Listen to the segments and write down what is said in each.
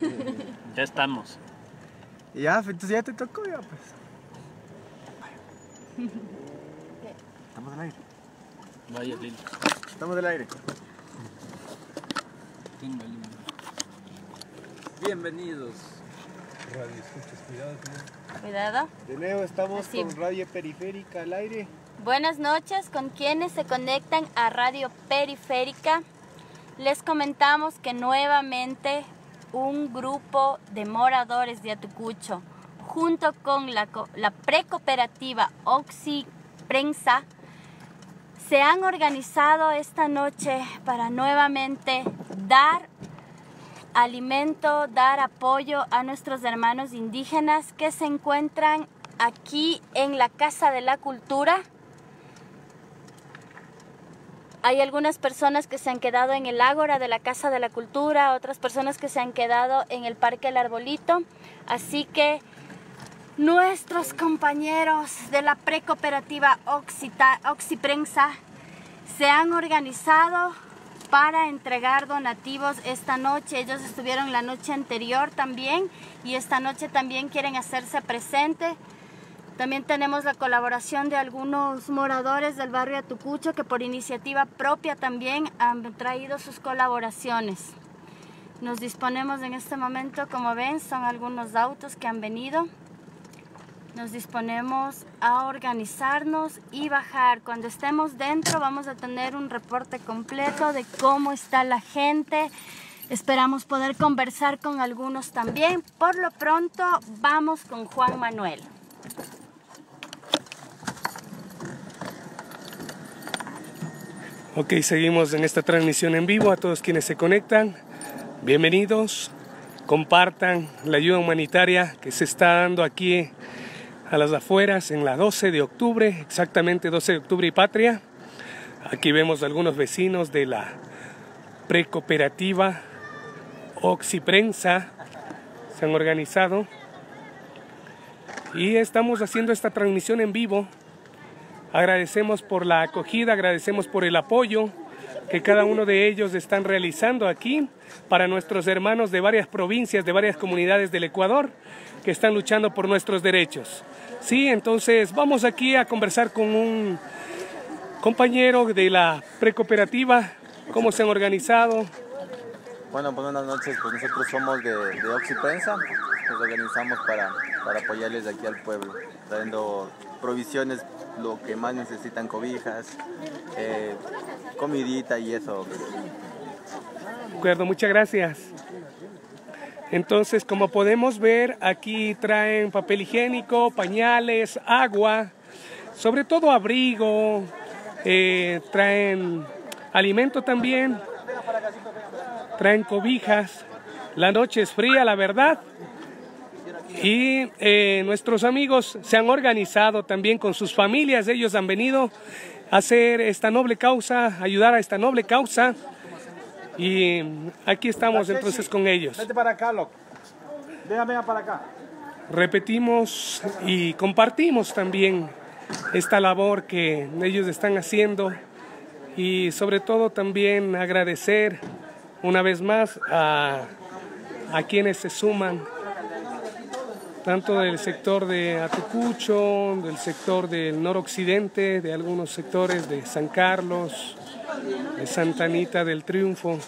Ya estamos. Y ya, entonces ya te tocó ya pues. Estamos del aire. Vaya, Lili. Estamos del aire. Bienvenidos. Cuidado. De nuevo estamos Así. con Radio Periférica al aire. Buenas noches con quienes se conectan a Radio Periférica. Les comentamos que nuevamente un grupo de moradores de Atucucho, junto con la, la precooperativa Oxy Prensa, se han organizado esta noche para nuevamente dar alimento, dar apoyo a nuestros hermanos indígenas que se encuentran aquí en la Casa de la Cultura. Hay algunas personas que se han quedado en el ágora de la Casa de la Cultura, otras personas que se han quedado en el Parque El Arbolito. Así que nuestros compañeros de la precooperativa Oxiprensa se han organizado para entregar donativos esta noche. Ellos estuvieron la noche anterior también y esta noche también quieren hacerse presente. También tenemos la colaboración de algunos moradores del barrio Atucucho que por iniciativa propia también han traído sus colaboraciones. Nos disponemos en este momento, como ven, son algunos autos que han venido. Nos disponemos a organizarnos y bajar. Cuando estemos dentro vamos a tener un reporte completo de cómo está la gente. Esperamos poder conversar con algunos también. Por lo pronto vamos con Juan Manuel. Ok, seguimos en esta transmisión en vivo a todos quienes se conectan. Bienvenidos, compartan la ayuda humanitaria que se está dando aquí a las afueras en la 12 de octubre, exactamente 12 de octubre y patria. Aquí vemos algunos vecinos de la precooperativa Oxiprensa, se han organizado y estamos haciendo esta transmisión en vivo Agradecemos por la acogida, agradecemos por el apoyo que cada uno de ellos están realizando aquí para nuestros hermanos de varias provincias, de varias comunidades del Ecuador que están luchando por nuestros derechos. Sí, entonces vamos aquí a conversar con un compañero de la precooperativa, cómo se han organizado. Bueno, pues buenas noches. Pues nosotros somos de, de. Nos organizamos para, para apoyarles aquí al pueblo, trayendo provisiones, lo que más necesitan, cobijas, eh, comidita y eso. De acuerdo, muchas gracias. Entonces, como podemos ver, aquí traen papel higiénico, pañales, agua, sobre todo abrigo, eh, traen alimento también, traen cobijas. La noche es fría, la verdad. Y eh, nuestros amigos se han organizado también con sus familias, ellos han venido a hacer esta noble causa, ayudar a esta noble causa. Y aquí estamos entonces con ellos. Vete para acá, loco. Venga para acá. Repetimos y compartimos también esta labor que ellos están haciendo y sobre todo también agradecer una vez más a, a quienes se suman, tanto del sector de Atucucho, del sector del noroccidente, de algunos sectores de San Carlos, de Santa Anita del Triunfo.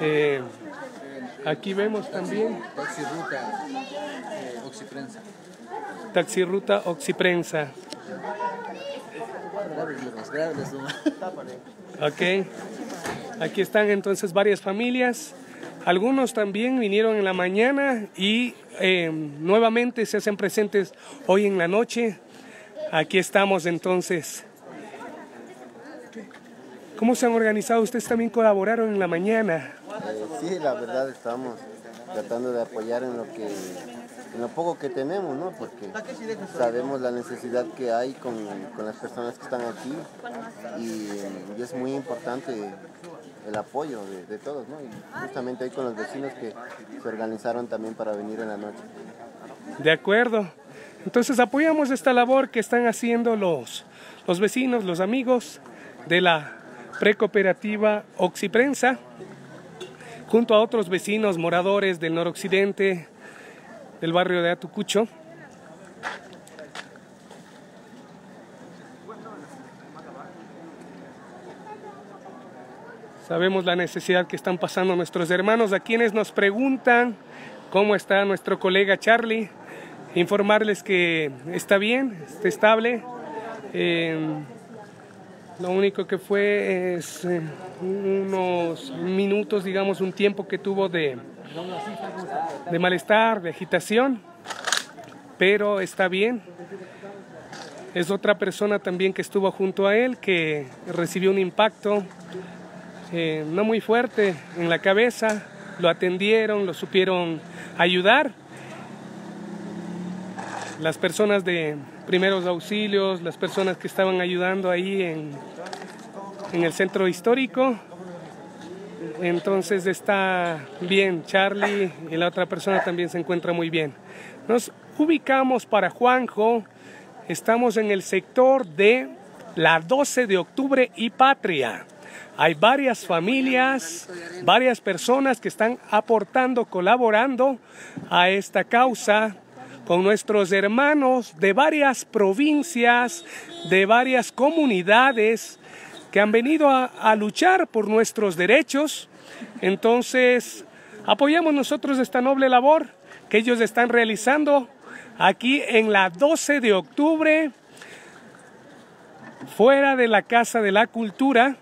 Eh, aquí vemos también Taxi Ruta eh, Oxiprensa. Oxiprensa. Grábenlos, grábenlos, ¿no? Ok. Aquí están entonces varias familias. Algunos también vinieron en la mañana y eh, nuevamente se hacen presentes hoy en la noche. Aquí estamos entonces. ¿Cómo se han organizado? Ustedes también colaboraron en la mañana. Sí, la verdad estamos tratando de apoyar en lo que en lo poco que tenemos, ¿no? Porque sabemos la necesidad que hay con, con las personas que están aquí y es muy importante el apoyo de, todos, ¿no? Y justamente ahí con los vecinos que se organizaron también para venir en la noche. De acuerdo. Entonces apoyamos esta labor que están haciendo los, los vecinos, los amigos de la precooperativa Oxiprensa. junto a otros vecinos moradores del noroccidente del barrio de Atucucho. Sabemos la necesidad que están pasando nuestros hermanos, a quienes nos preguntan cómo está nuestro colega Charlie. Informarles que está bien, está estable. Eh, lo único que fue es eh, unos minutos, digamos, un tiempo que tuvo de, de malestar, de agitación, pero está bien. Es otra persona también que estuvo junto a él que recibió un impacto eh, no muy fuerte en la cabeza, lo atendieron, lo supieron ayudar. Las personas de primeros auxilios, las personas que estaban ayudando ahí en, en el centro histórico. Entonces está bien, Charlie y la otra persona también se encuentra muy bien. Nos ubicamos para Juanjo, estamos en el sector de la 12 de octubre y Patria. Hay varias familias, varias personas que están aportando, colaborando a esta causa con nuestros hermanos de varias provincias, de varias comunidades que han venido a, luchar por nuestros derechos. Entonces, apoyamos nosotros esta noble labor que ellos están realizando aquí en la 12 de octubre, fuera de la Casa de la Cultura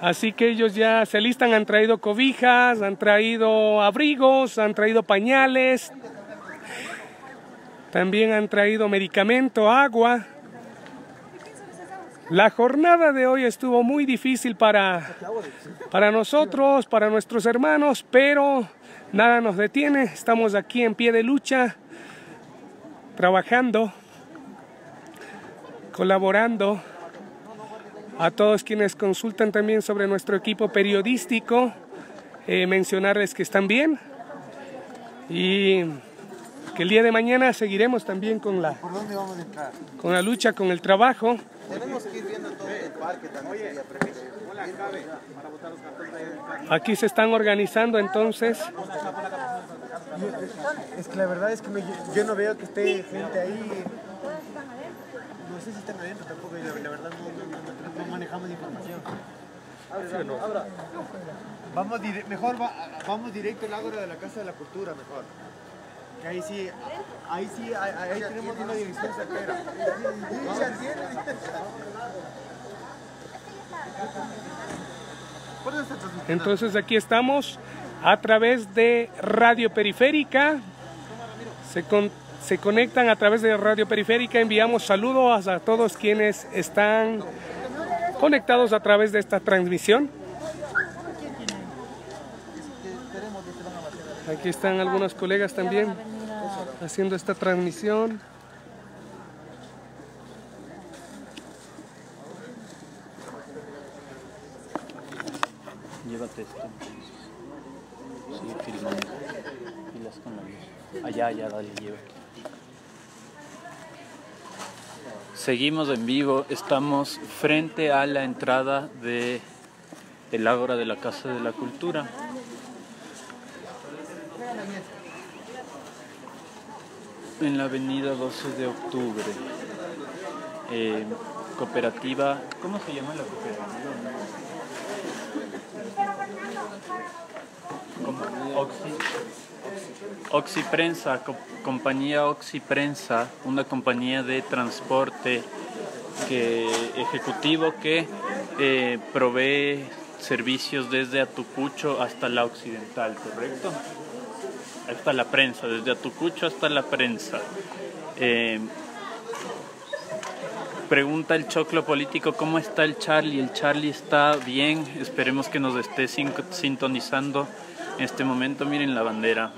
Así que ellos ya se listan, han traído cobijas, han traído abrigos, han traído pañales, también han traído medicamento, agua. La jornada de hoy estuvo muy difícil para, para nosotros, para nuestros hermanos, pero nada nos detiene. Estamos aquí en pie de lucha, trabajando, colaborando a todos quienes consultan también sobre nuestro equipo periodístico, eh, mencionarles que están bien y que el día de mañana seguiremos también con la, con la lucha, con el trabajo. Tenemos que ir viendo todo el parque también. Aquí se están organizando entonces. Es que la verdad es que yo no veo que esté gente ahí. No sé si están adentro tampoco, la, verdad no, manejamos información. Vamos mejor vamos directo al ágora de la Casa de la Cultura, mejor. Que ahí sí, ahí sí, ahí, tenemos una dirección certera. Entonces aquí estamos a través de Radio Periférica. Se, con, se conectan a través de Radio Periférica. Enviamos saludos a todos quienes están conectados a través de esta transmisión. Aquí están algunos colegas también haciendo esta transmisión. Llévate esto. Sigue filmando. Pilas con la luz. Allá, allá, dale, llévate. Seguimos en vivo, estamos frente a la entrada de el Ágora de la Casa de la Cultura. En la avenida 12 de octubre. Eh, cooperativa, ¿cómo se llama la cooperativa? Oxiprensa, compañía Oxiprensa, una compañía de transporte que, ejecutivo que eh, provee servicios desde Atucucho hasta la Occidental, ¿correcto? Hasta la prensa, desde Atucucho hasta la prensa. Eh, pregunta el choclo político, ¿cómo está el Charlie? El Charlie está bien, esperemos que nos esté sintonizando en este momento. Miren la bandera,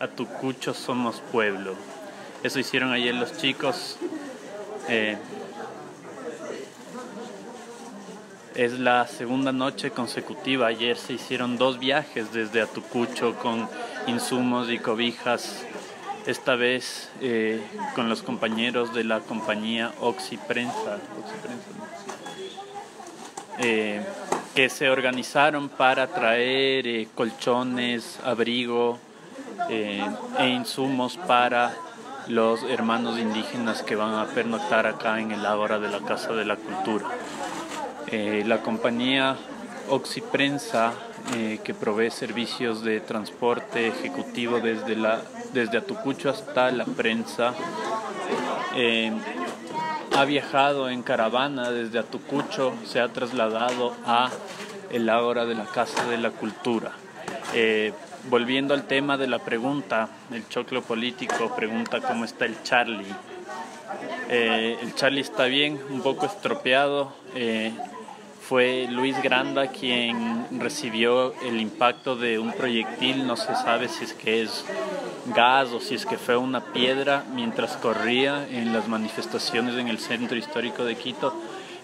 Atucucho somos pueblo. Eso hicieron ayer los chicos. Eh, es la segunda noche consecutiva. Ayer se hicieron dos viajes desde Atucucho con insumos y cobijas. Esta vez eh, con los compañeros de la compañía Oxiprensa, Oxiprensa eh, que se organizaron para traer colchones, abrigo eh, e insumos para los hermanos indígenas que van a pernoctar acá en el Ágora de la Casa de la Cultura. Eh, la compañía Oxiprensa, que provee servicios de transporte ejecutivo desde, la, desde Atucucho hasta la prensa, ha viajado en caravana desde Atucucho, se ha trasladado a el Ágora de la Casa de la Cultura. Volviendo al tema de la pregunta, el choclo político pregunta cómo está el Charlie. Eh, el Charlie está bien, un poco estropeado. Eh, fue Luis Granda quien recibió el impacto de un proyectil, no se sabe si es que es gas o si es que fue una piedra mientras corría en las manifestaciones en el centro histórico de Quito,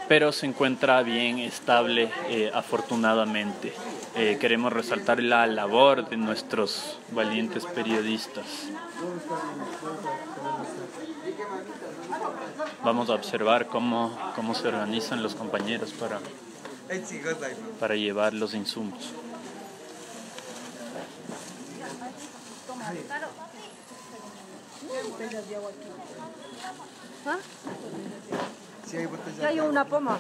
pero se encuentra bien estable eh, afortunadamente. Eh, queremos resaltar la labor de nuestros valientes periodistas. Vamos a observar cómo, cómo se organizan los compañeros para para llevar los insumos. ¿Ah? Sí, hay botellas. Ya hay una poma.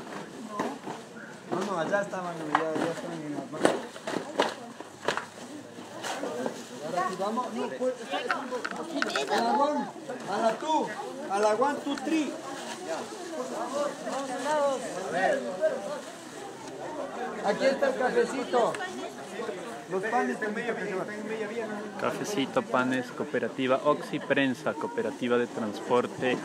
No, no, allá estaban, ya, ya estaban en las manos. Ahora sí vamos, no, a la one, a la two, a one, two, three. Aquí está el cafecito. Los panes Cafecito, panes, cooperativa Oxiprensa, cooperativa de transporte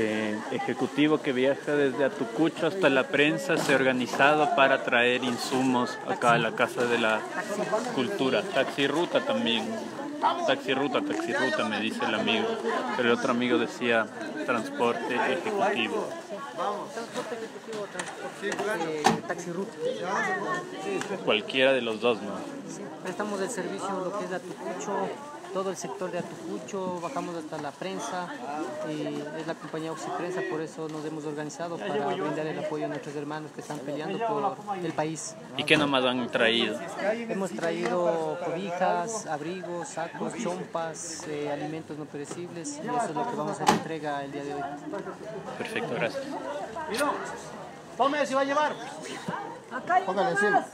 eh, ejecutivo que viaja desde Atucucho hasta la prensa, se ha organizado para traer insumos acá a la Casa de la Cultura. Taxiruta también. Taxiruta, taxiruta, me dice el amigo. Pero el otro amigo decía transporte ejecutivo. Transporte ejecutivo, transporte eh, taxi ruta. Cualquiera de los dos, ¿no? Sí, prestamos el servicio lo que es Atucucho, todo el sector de Atucucho, bajamos hasta la prensa, y es la compañía Oxiprensa, por eso nos hemos organizado para brindar el apoyo a nuestros hermanos que están peleando por el país. ¿Y qué nomás han traído? Hemos traído cobijas, abrigos, sacos, chompas, eh, alimentos no perecibles, y eso es lo que vamos a hacer entrega el día de hoy. Perfecto, gracias. Tome, si va a llevar. Póngale encima.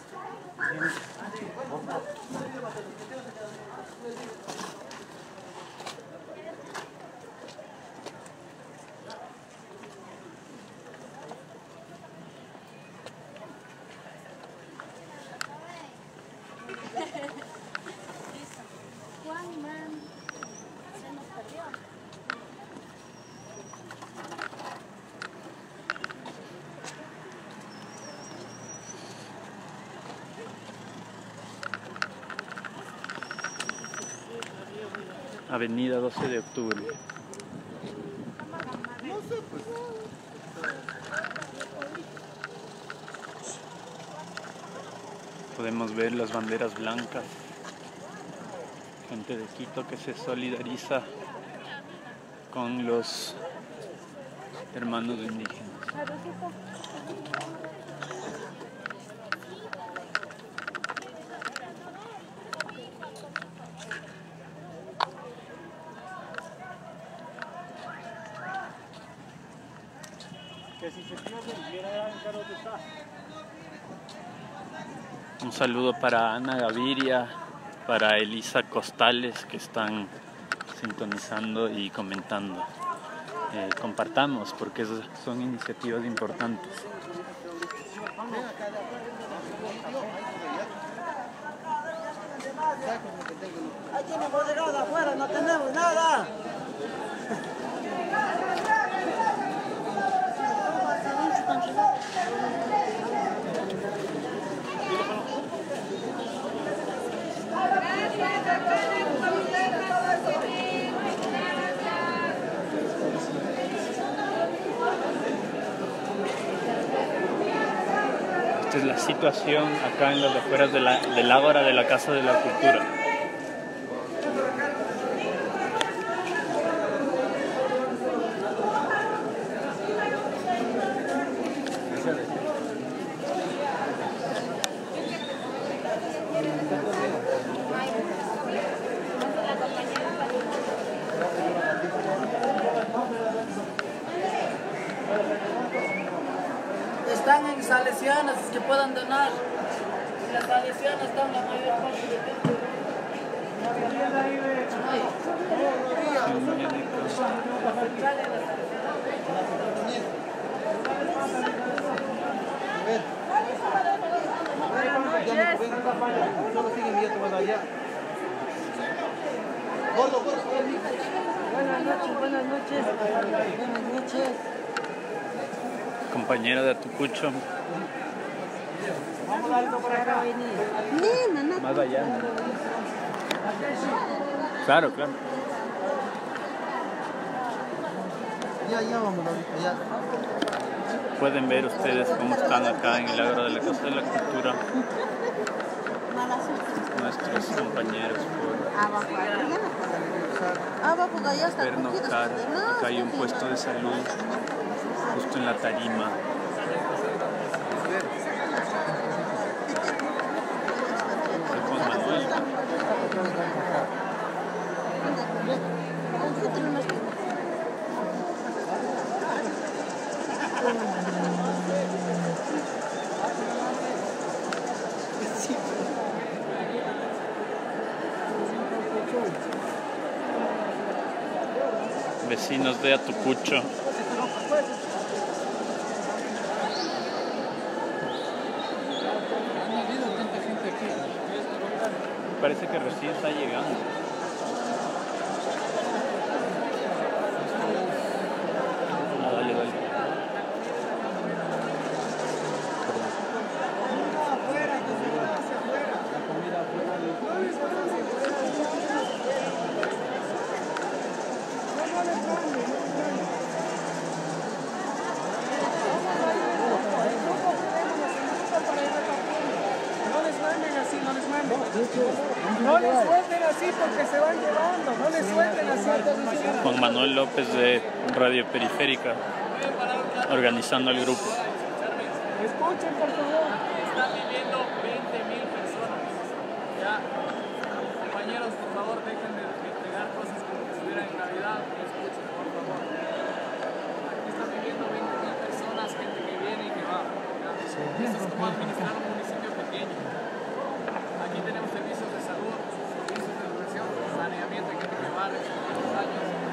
Avenida 12 de Octubre. Podemos ver las banderas blancas, gente de Quito que se solidariza con los hermanos indígenas. Saludo para Ana Gaviria, para Elisa Costales que están sintonizando y comentando. Eh, compartamos porque son iniciativas importantes. Ahí tiene afuera, no tenemos nada. Esta es la situación acá en las afueras de la, del Ágora de la Casa de la Cultura. que puedan donar. Las salesianas dan la mayor parte de tiempo. Buenas noches, buenas noches. Compañera de Atucucho. Más allá. ¿no? Claro, claro. Ya, ya vamos, ya. Pueden ver ustedes cómo están acá en el agro de la Casa de la Cultura. Nuestros compañeros por pernoctar. Acá hay un puesto de salud justo en la tarima. Vecinos de Atucucho. Parece que recién está llegando. Ah, dale, dale. No les manden así, no les manden. No les suelten así porque se van llevando. No les suelten así. Juan Manuel López de Radio Periférica, organizando el grupo. Escuchen, por favor. Están viviendo 20 mil personas. Ya, compañeros, por favor, dejen de entregar cosas como que estuvieran en Navidad. Escuchen, por favor. Aquí están viviendo 20 mil personas, gente que viene y que va. ¿ya? Esto es como administrar un municipio pequeño. Aquí tenemos servicios de salud, servicios de educación, saneamiento, hay gente que va recibiendo los años.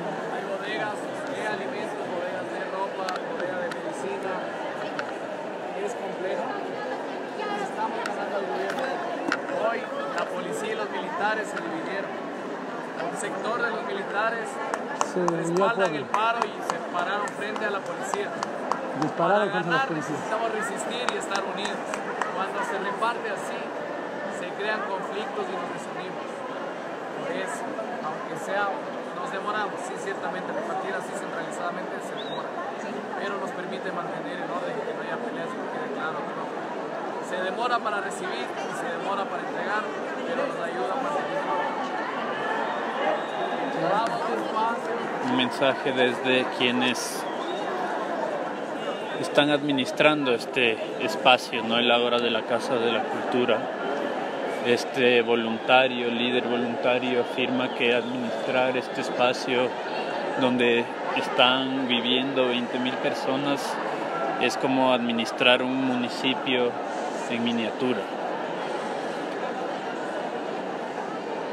Hay bodegas de alimentos, bodegas de ropa, de medicina. Es complejo. Estamos ganando al gobierno. Hoy la policía y los militares se dividieron. Un sector de los militares respaldan el paro y se pararon frente a la policía. Dispararon Para contra ganar policías. necesitamos resistir y estar unidos. Cuando se reparte así, se crean conflictos y nos desunimos. Por eso, aunque sea, nos demoramos, sí, ciertamente repartir así centralizadamente se demora, pero nos permite mantener el orden y que no haya peleas, que quede claro. ¿no? Se demora para recibir y se demora para entregar, pero nos ayuda. Vamos despacio. Un mensaje desde quienes están administrando este espacio, no el Ágora de la Casa de la Cultura. Este voluntario, líder voluntario, afirma que administrar este espacio donde están viviendo 20.000 personas es como administrar un municipio en miniatura.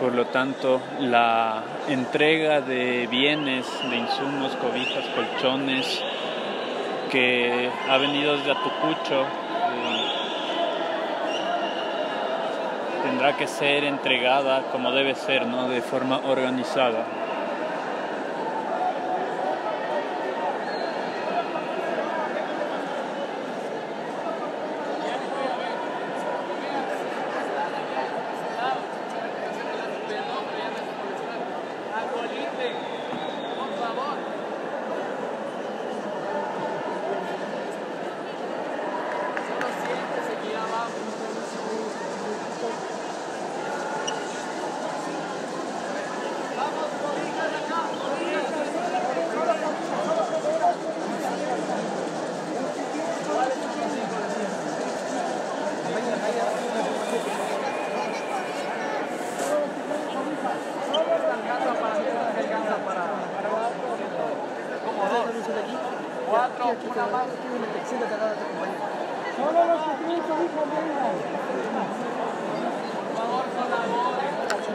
Por lo tanto, la entrega de bienes, de insumos, cobijas, colchones, que ha venido desde Atucucho, tendrá que ser entregada como debe ser, ¿no? de forma organizada. Acolite, por favor. Solo siéntese que ya vamos. Vamos, cobijas acá, cobijas. Alcanza para alcanza para como dos. Cuatro, una más.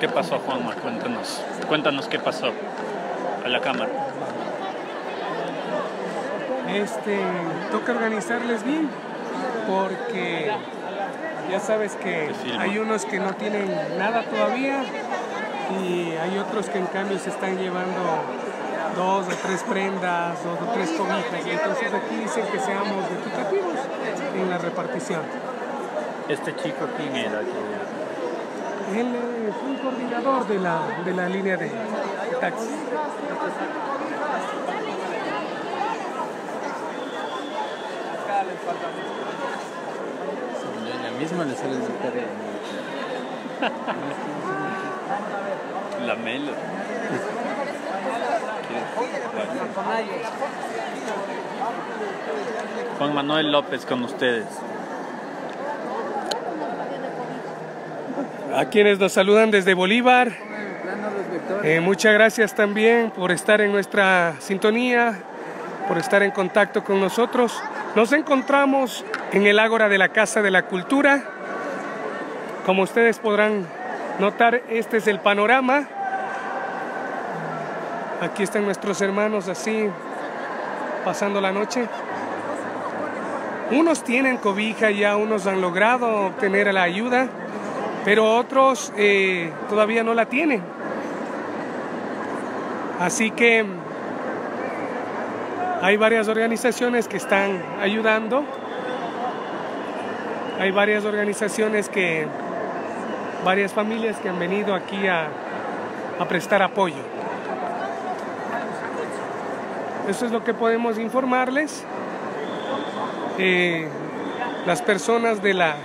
¿Qué pasó, Juanma? Cuéntanos. Cuéntanos qué pasó a la cámara. Este, toca organizarles bien, porque ya sabes que hay unos que no tienen nada todavía y hay otros que en cambio se están llevando dos o tres prendas o tres cobijas. Y entonces aquí dicen que seamos equitativos en la repartición. ¿Este chico quién era? Él fue un coordinador de la, de la línea de taxi. La misma le sale super La Melo. Juan Manuel López con ustedes. A quienes nos saludan desde Bolívar, eh, muchas gracias también por estar en nuestra sintonía, por estar en contacto con nosotros. Nos encontramos en el Ágora de la Casa de la Cultura. Como ustedes podrán notar, este es el panorama. Aquí están nuestros hermanos así, pasando la noche. Unos tienen cobija ya, unos han logrado obtener la ayuda pero otros eh, todavía no la tienen. Así que hay varias organizaciones que están ayudando, hay varias organizaciones que, varias familias que han venido aquí a, a prestar apoyo. Eso es lo que podemos informarles. Eh, las personas de la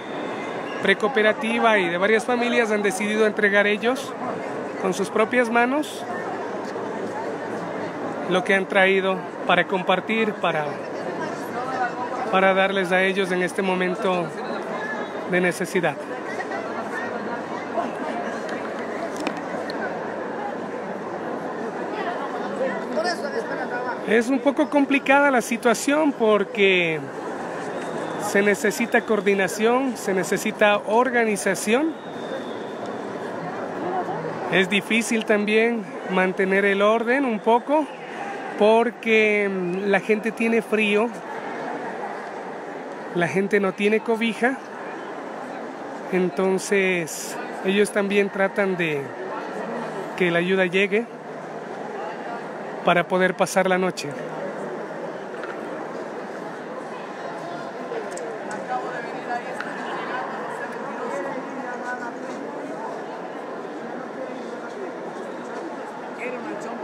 precooperativa y de varias familias han decidido entregar ellos con sus propias manos lo que han traído para compartir, para, para darles a ellos en este momento de necesidad. Es un poco complicada la situación porque se necesita coordinación, se necesita organización. Es difícil también mantener el orden un poco porque mm, la gente tiene frío, la gente no tiene cobija, entonces ellos también tratan de que la ayuda llegue para poder pasar la noche. Madeira, mas é um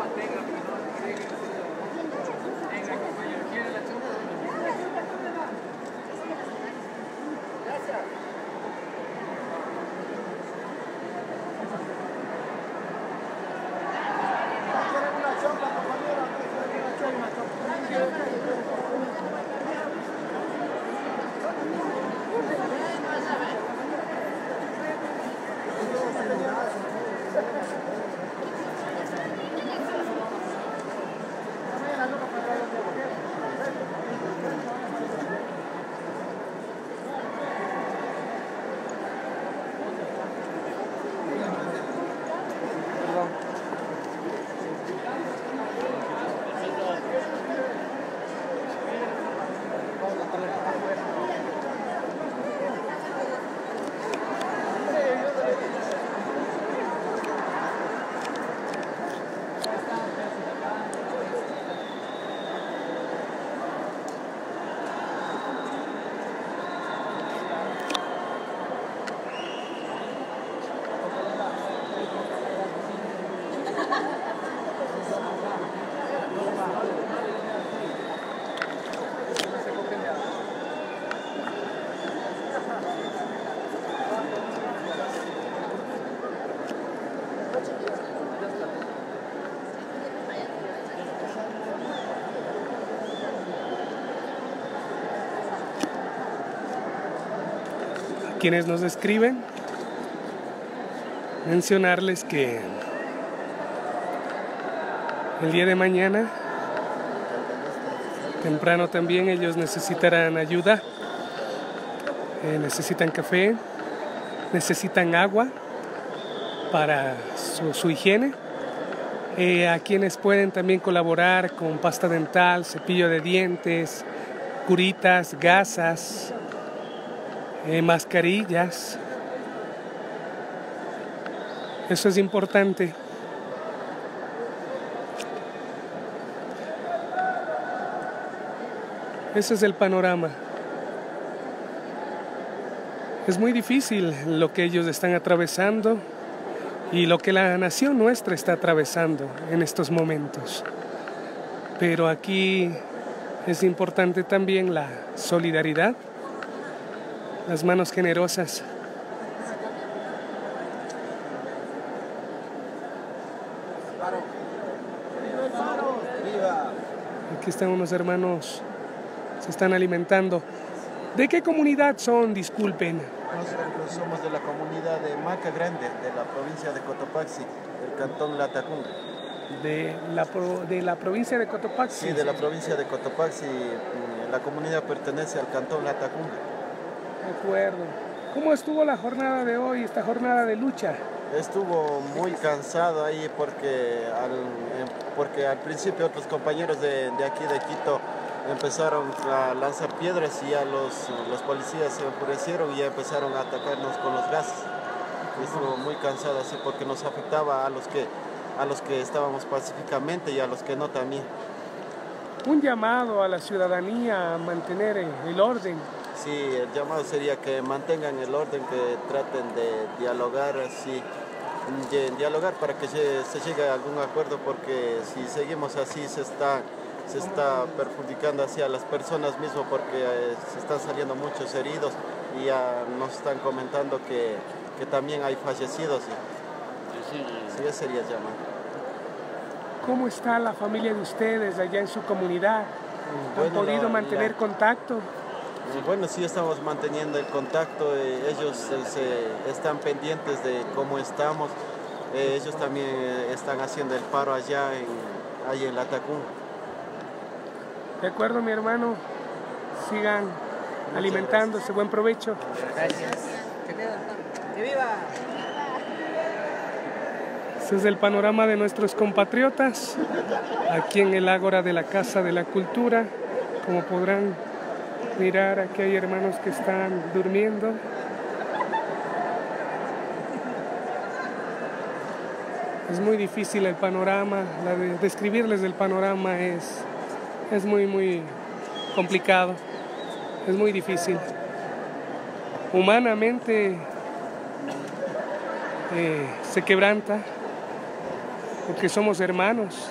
quienes nos escriben, mencionarles que el día de mañana, temprano también, ellos necesitarán ayuda eh, necesitan café, necesitan agua para su, higiene. Eh, a quienes pueden también colaborar con pasta dental, cepillo de dientes, curitas, gasas, eh, mascarillas. Eso es importante. Ese es el panorama. Es muy difícil lo que ellos están atravesando y lo que la nación nuestra está atravesando en estos momentos. Pero aquí es importante también la solidaridad, las manos generosas. Aquí están unos hermanos, se están alimentando. ¿De qué comunidad son? Disculpen. Nosotros somos de la comunidad de Maca Grande, de la provincia de Cotopaxi, del cantón Latacunga. De la, de la provincia de Cotopaxi. Sí, de la provincia de Cotopaxi. La comunidad pertenece al cantón Latacunga. De acuerdo. ¿Cómo estuvo la jornada de hoy, esta jornada de lucha? Estuvo muy cansado ahí porque al, eh, porque al principio otros compañeros de, de aquí de Quito empezaron a lanzar piedras y ya los, los policías se enfurecieron y ya empezaron a atacarnos con los gases. estuvo muy cansado así porque nos afectaba a los que a los que estábamos pacíficamente y a los que no también. Un llamado a la ciudadanía a mantener el orden. Sí, el llamado sería que mantengan el orden, que traten de dialogar así, dialogar para que se, se llegue a algún acuerdo porque si seguimos así se está se está perjudicando hacia las personas mismo porque eh, se están saliendo muchos heridos y ya nos están comentando que, que también hay fallecidos. Sí, sí, sería llamar. ¿Cómo está la familia de ustedes allá en su comunidad? ¿Han podido mantener contacto? Bueno, sí estamos manteniendo el contacto, eh, ellos eh, se, están pendientes de cómo estamos, ellos también están haciendo el paro allá en, ahí en Latacún. De acuerdo, mi hermano. Sigan alimentándose. Buen provecho. Gracias. ¡Que viva! Este es el panorama de nuestros compatriotas aquí en el Ágora de la Casa de la Cultura. Como podrán mirar, aquí hay hermanos que están durmiendo. Es muy difícil el panorama, describirles el panorama es es muy, muy complicado, es muy difícil. Humanamente eh, se quebranta porque somos hermanos.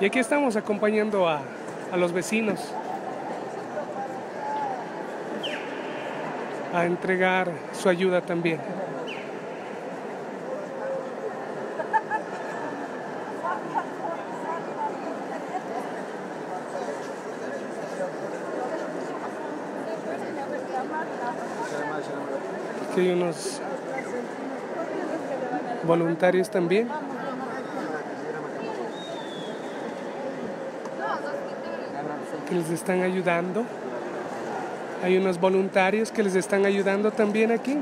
Y aquí estamos acompañando a, a los vecinos a entregar su ayuda también. hay unos voluntarios también. Que les están ayudando. Hay unos voluntarios que les están ayudando también aquí.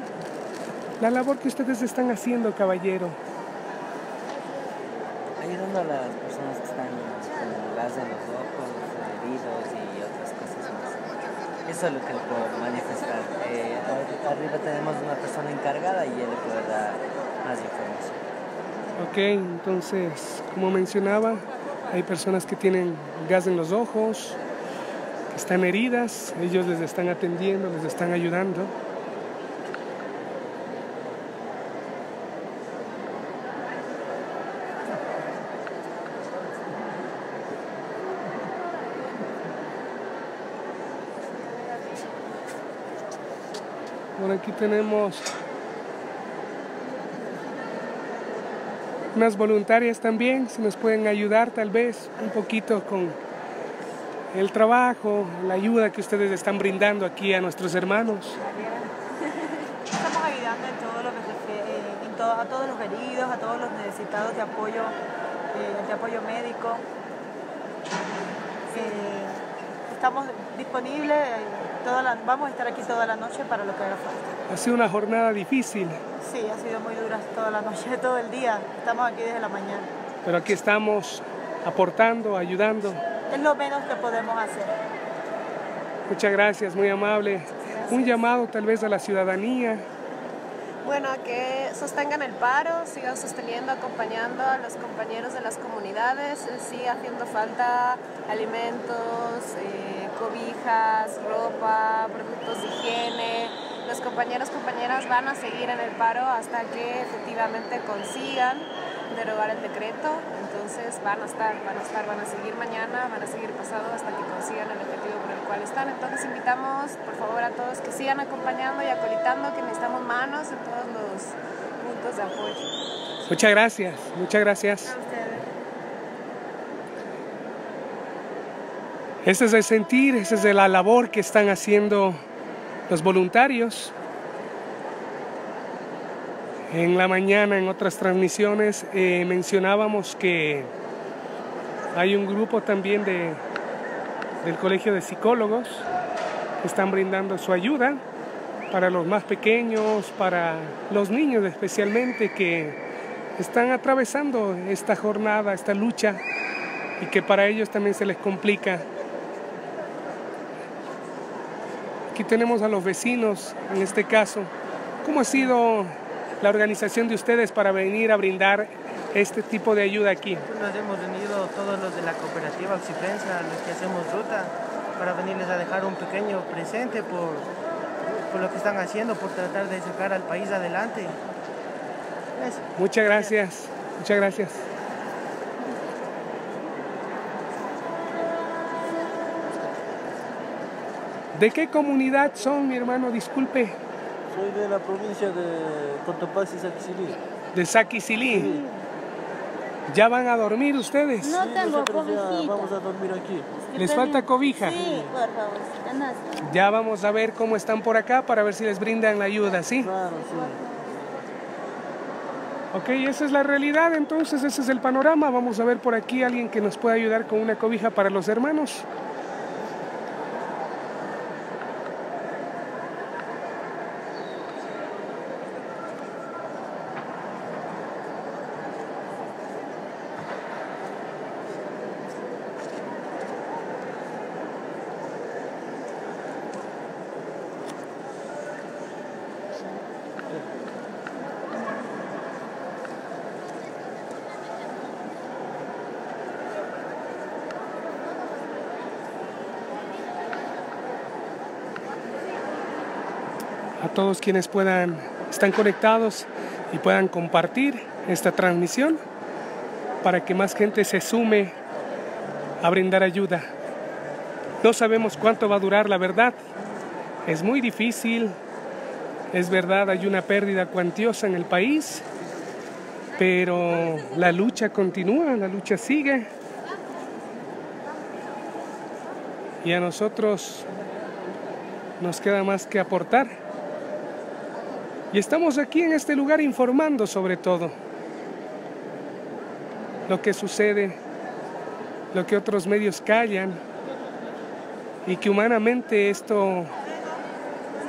La labor que ustedes están haciendo, caballero. Ayudando a las personas que están con gas en los ojos, heridos y otras cosas más. Eso es lo que les puedo manifestar. Eh, arriba tenemos una persona encargada y él le puede dar más información. Ok, entonces, como mencionaba, hay personas que tienen gas en los ojos, están heridas, ellos les están atendiendo, les están ayudando. Por aquí tenemos unas voluntarias también, si nos pueden ayudar tal vez un poquito con el trabajo, la ayuda que ustedes están brindando aquí a nuestros hermanos. Estamos ayudando en todo lo que se a todos los heridos, a todos los necesitados de apoyo, eh, de apoyo médico. Eh, estamos disponibles, eh, toda la- vamos a estar aquí toda la noche para lo que haga falta. Ha sido una jornada difícil, Sí, ha sido muy dura toda la noche, todo el día. Estamos aquí desde la mañana. pero aquí estamos aportando, ayudando. Es lo menos que podemos hacer. Muchas gracias, muy amable. Un llamado tal vez a la ciudadanía. Bueno, que sostengan el paro, sigan sosteniendo, acompañando a los compañeros de las comunidades. Eh, Sigue haciendo falta alimentos, eh, cobijas, ropa, productos de higiene. Los compañeros, compañeras van a seguir en el paro hasta que efectivamente consigan derogar el decreto. Entonces van a estar, van a estar, van a seguir mañana, van a seguir pasado hasta que consigan el objetivo por el cual están. Entonces invitamos, por favor, a todos que sigan acompañando y acolitando, que necesitamos manos en todos los puntos de apoyo. Muchas gracias, muchas gracias. Ese es el sentir, esa es la labor que están haciendo los voluntarios. En la mañana, en otras transmisiones, eh, mencionábamos que hay un grupo también de, del Colegio de Psicólogos que están brindando su ayuda para los más pequeños, para los niños especialmente que están atravesando esta jornada, esta lucha y que para ellos también se les complica. Aquí tenemos a los vecinos, en este caso. ¿Cómo ha sido la organización de ustedes para venir a brindar este tipo de ayuda aquí? Nos hemos reunido todos los de la cooperativa Oxiprensa, los que hacemos ruta, para venirles a dejar un pequeño presente por, por lo que están haciendo, por tratar de sacar al país adelante. Eso. Muchas gracias, muchas gracias. ¿De qué comunidad son, mi hermano? Disculpe. Soy de la provincia de Cotopaxi, Saquicilí. De Saquicilí. ¿Ya van a dormir ustedes? No tengo Vamos a dormir aquí. ¿Les falta cobija? Sí, por favor. Ya vamos a ver cómo están por acá para ver si les brindan la ayuda, ¿sí? Claro, sí. Ok, esa es la realidad, entonces ese es el panorama. Vamos a ver por aquí a alguien que nos pueda ayudar con una cobija para los hermanos. Todos quienes puedan están conectados y puedan compartir esta transmisión para que más gente se sume a brindar ayuda. No sabemos cuánto va a durar la verdad. Es muy difícil. Es verdad, hay una pérdida cuantiosa en el país, pero la lucha continúa, la lucha sigue. Y a nosotros nos queda más que aportar. Y estamos aquí en este lugar informando sobre todo lo que sucede, lo que otros medios callan y que humanamente esto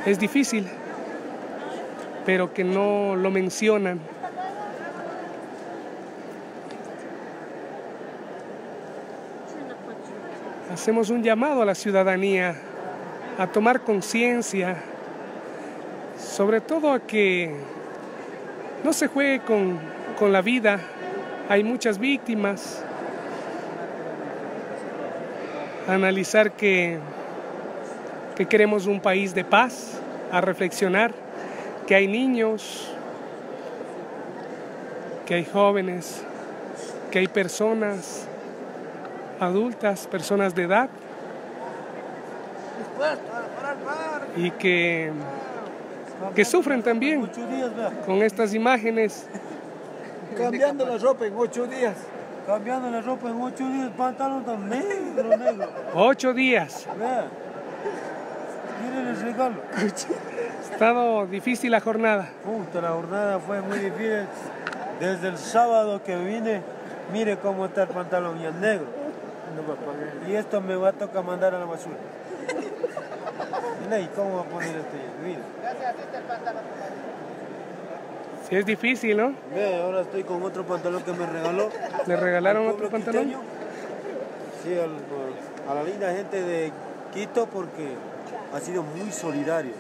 es difícil, pero que no lo mencionan. Hacemos un llamado a la ciudadanía a tomar conciencia, sobre todo a que no se juegue con, con la vida. Hay muchas víctimas. Analizar que, que queremos un país de paz, a reflexionar que hay niños, que hay jóvenes, que hay personas adultas, personas de edad, y que, que sufren también con estas imágenes. Cambiando la ropa en ocho días. Cambiando la ropa en ocho días, pantalón tan negro, negro. Ocho días. Vea. Miren el regalo. Ha estado difícil la jornada. Puta, la jornada fue muy difícil. Desde el sábado que vine, mire cómo está el pantalón y el negro. Y esto me va a tocar mandar a la basura. ¿Y cómo va a poner esto? Mira. Sí, es difícil, ¿no? Ve, ahora estoy con otro pantalón que me regaló. ¿Le regalaron al otro pantalón? quiteño. Sí, al- a la linda gente de Quito porque ha sido muy solidario.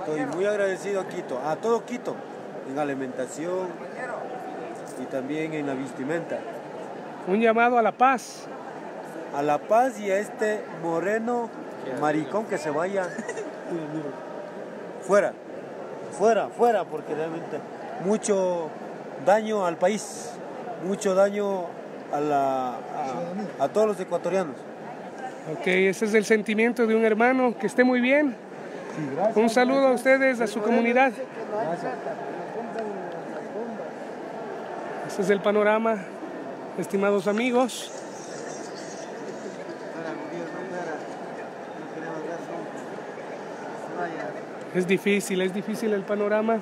Estoy muy agradecido a Quito, a todo Quito, en alimentación y también en la vestimenta. Un llamado a la paz. A la paz y a este moreno maricón que se vaya fuera, fuera, fuera, porque realmente mucho daño al país, mucho daño a, la, a, a todos los ecuatorianos. Ok, ese es el sentimiento de un hermano. Que esté muy bien. Un saludo a ustedes, a su comunidad. Ese es el panorama, estimados amigos. Es difícil, es difícil el panorama.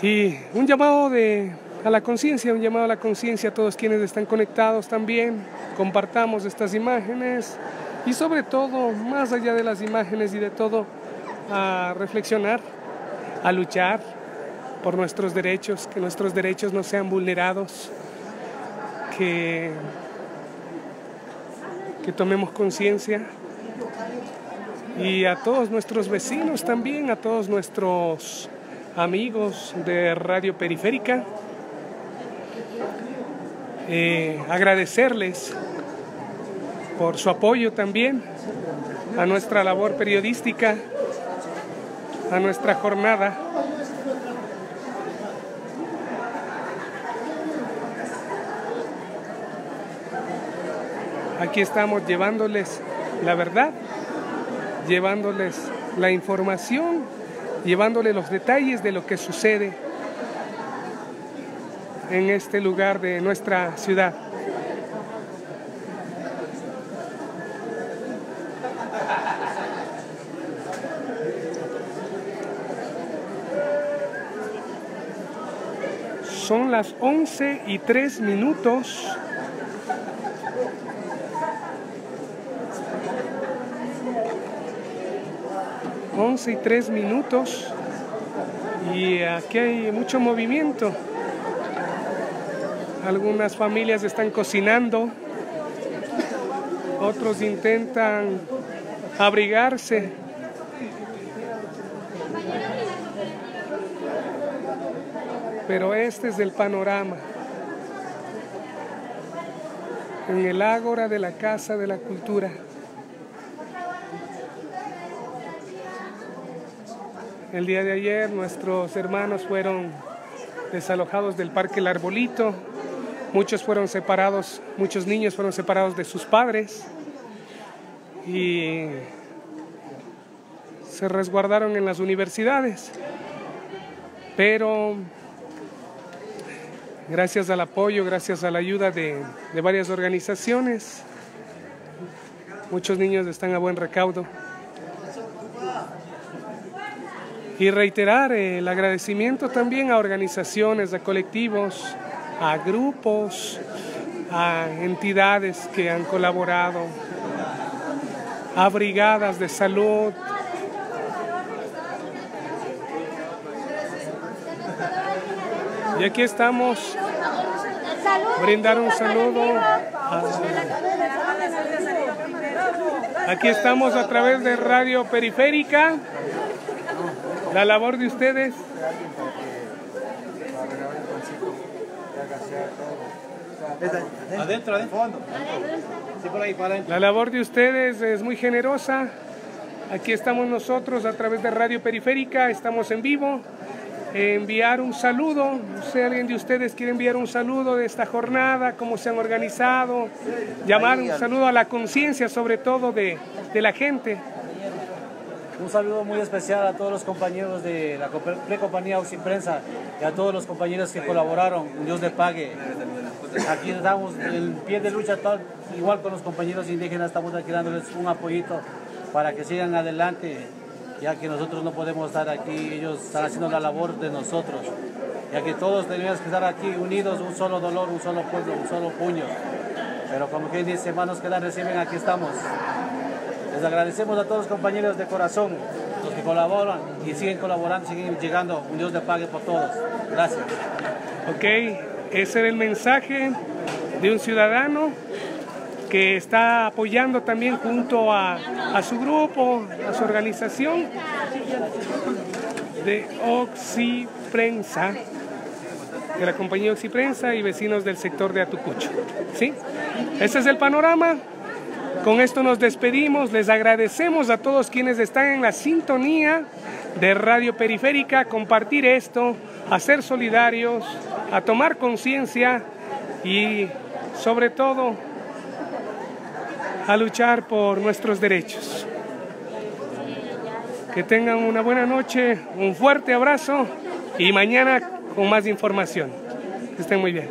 Y un llamado de, a la conciencia, un llamado a la conciencia a todos quienes están conectados también. Compartamos estas imágenes y sobre todo, más allá de las imágenes y de todo, a reflexionar, a luchar por nuestros derechos, que nuestros derechos no sean vulnerados, que, que tomemos conciencia y a todos nuestros vecinos también, a todos nuestros amigos de Radio Periférica, eh, agradecerles por su apoyo también a nuestra labor periodística, a nuestra jornada. Aquí estamos llevándoles la verdad, llevándoles la información, llevándoles los detalles de lo que sucede en este lugar de nuestra ciudad. Son las 11 y 3 minutos. Once y tres minutos y aquí hay mucho movimiento. Algunas familias están cocinando, otros intentan abrigarse. Pero este es el panorama. En el ágora de la Casa de la Cultura. El día de ayer nuestros hermanos fueron desalojados del Parque El Arbolito. Muchos fueron separados, muchos niños fueron separados de sus padres y se resguardaron en las universidades. Pero gracias al apoyo, gracias a la ayuda de, de varias organizaciones, muchos niños están a buen recaudo. Y reiterar el agradecimiento también a organizaciones, a colectivos, a grupos, a entidades que han colaborado, a brigadas de salud. Y aquí estamos, brindar un saludo. Aquí estamos a través de Radio Periférica. La labor de ustedes. Adentro, adentro. Fondo. Sí, por ahí, para adentro. La labor de ustedes es muy generosa. Aquí estamos nosotros a través de Radio Periférica, estamos en vivo. Eh, enviar un saludo, no sé, alguien de ustedes quiere enviar un saludo de esta jornada, cómo se han organizado, llamar un saludo a la conciencia sobre todo de, de la gente. Un saludo muy especial a todos los compañeros de la compa- Precompañía Prensa y a todos los compañeros que colaboraron. Dios les pague. Aquí estamos en pie de lucha, igual con los compañeros indígenas, estamos aquí dándoles un apoyito para que sigan adelante ya que nosotros no podemos estar aquí, ellos están haciendo la labor de nosotros, ya que todos tenemos que estar aquí unidos, un solo dolor, un solo pueblo, un solo puño. Pero como quien dice, manos que la reciben, aquí estamos. Les agradecemos a todos los compañeros de corazón, los que colaboran y siguen colaborando, siguen llegando. Un Dios le pague por todos. Gracias. Ok, ese era el mensaje de un ciudadano que está apoyando también junto a, a su grupo, a su organización de Oxiprensa, de la compañía Oxiprensa y vecinos del sector de Atucucho. ¿Sí? Este es el panorama. Con esto nos despedimos. Les agradecemos a todos quienes están en la sintonía de Radio Periférica, compartir esto, a ser solidarios, a tomar conciencia y sobre todo a luchar por nuestros derechos. Que tengan una buena noche, un fuerte abrazo y mañana con más información. Que estén muy bien.